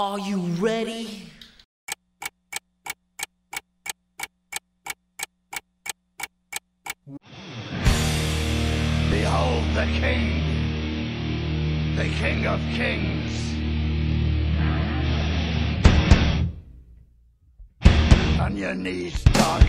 Are you ready? Behold the King, the King of Kings. On your knees, dog.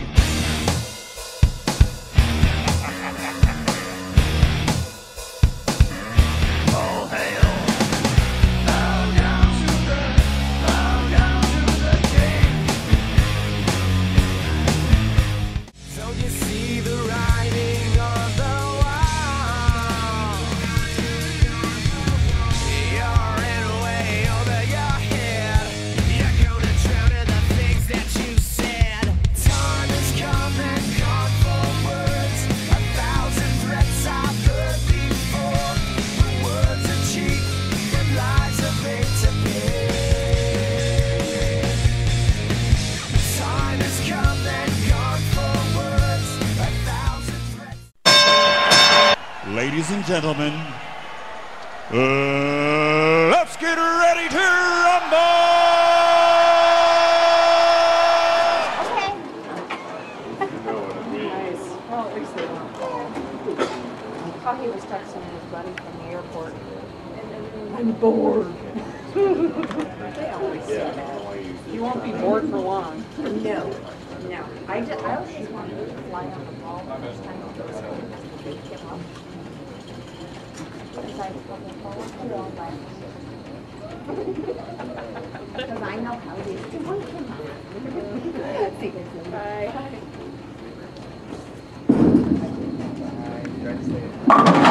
Ladies and gentlemen, uh, let's get ready to rumble! Okay. nice. Well, at least they weren't wrong. Thought he was texting his buddy from the airport. I'm bored. They always say that. You won't be bored for long. No, no. I just, I always just wanted to fly on the ball the first time I was there. They came up. Because I was looking forward to all that. Because I know how it is to work in Bye. Mother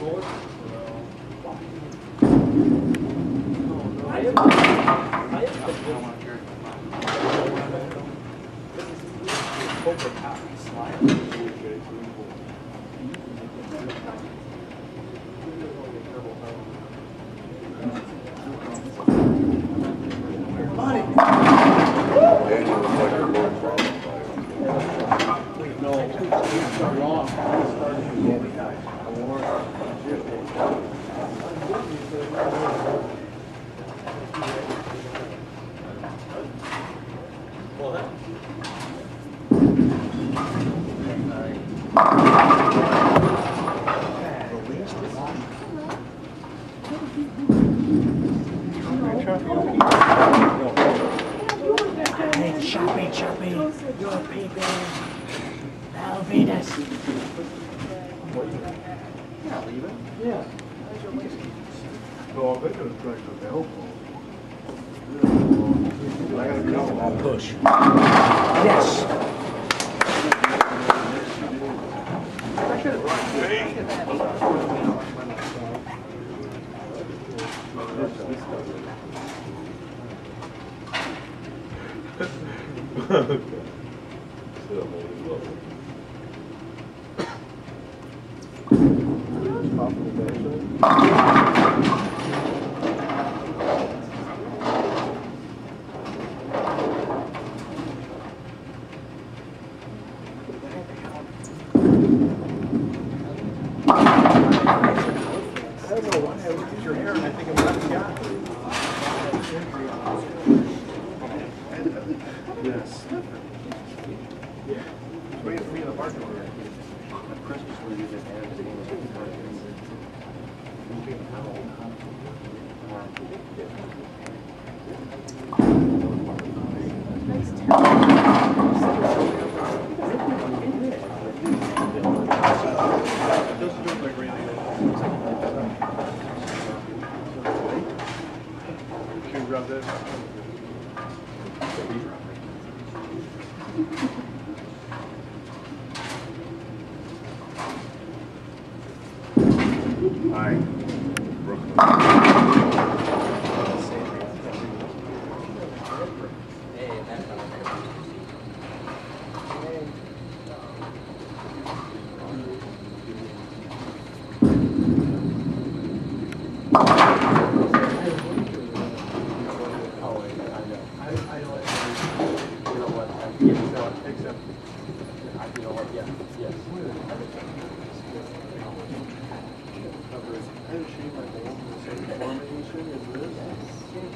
It cool? I They could have drank the elbow. I gotta go. Push. Yes.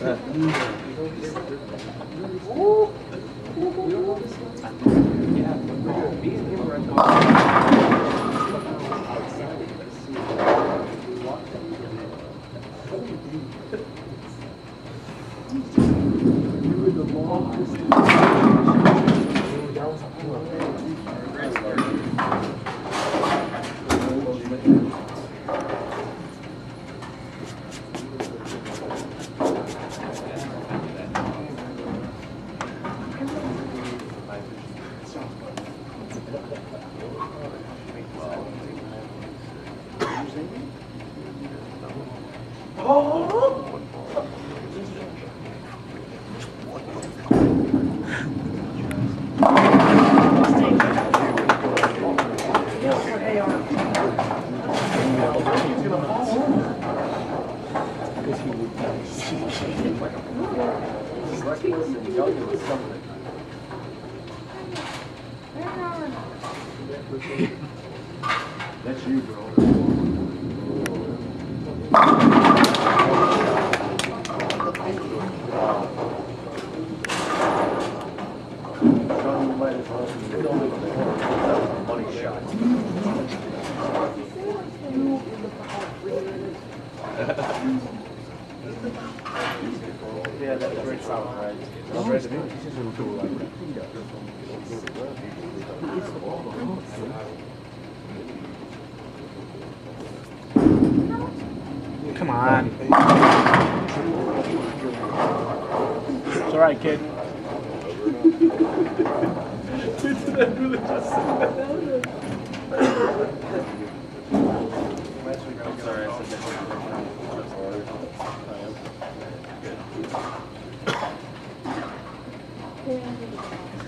Yeah. That's you, bro. Money shot. Yeah, that's very solid, right? Come on. It's all right, kid. Thank you.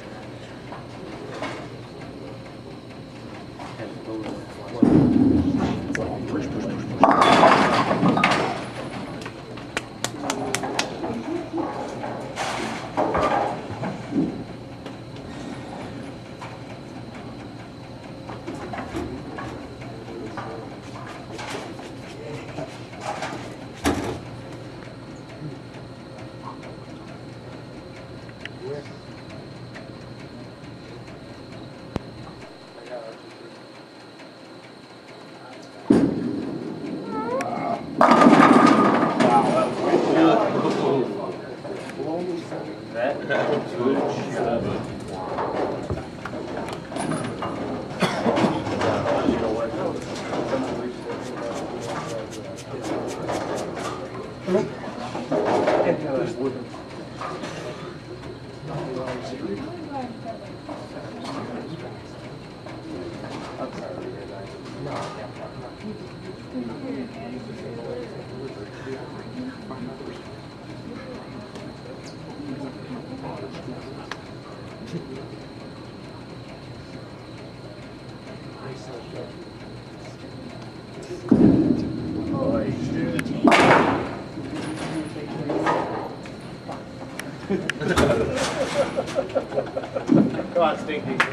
Come on,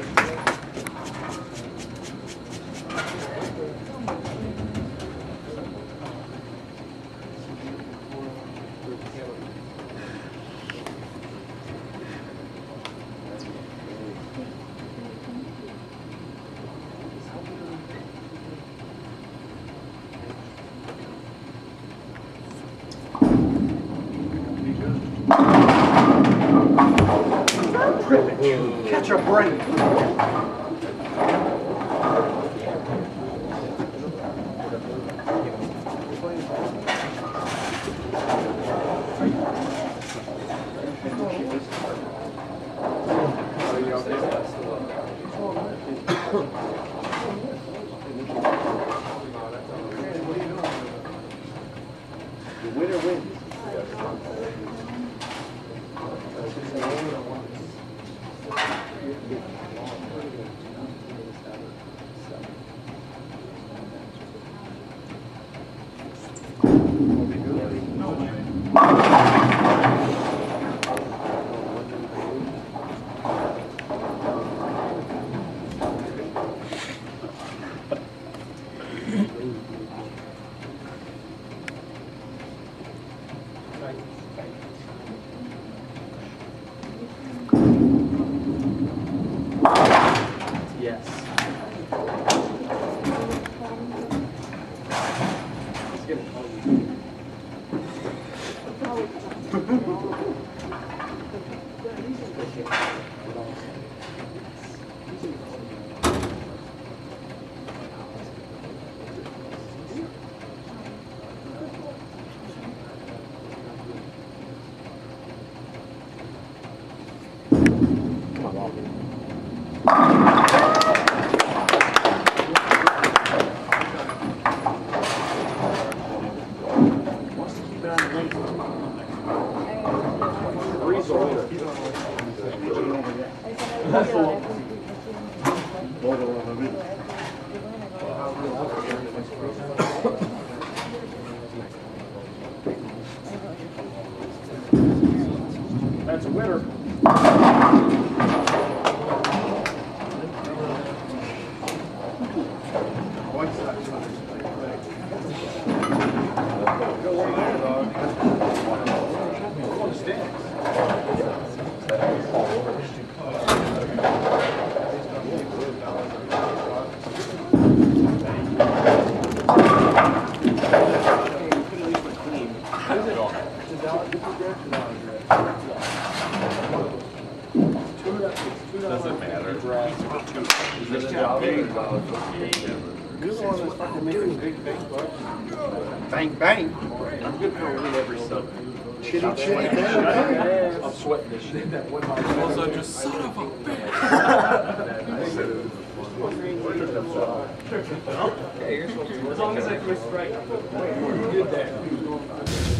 ご挨拶ありません making big, big bucks. Bang, bang. I'm good for a win every summer. Chitty, chitty, bang, bang. I'm sweating this shit. Also, just son of a bitch. As long as I twist right. You did that.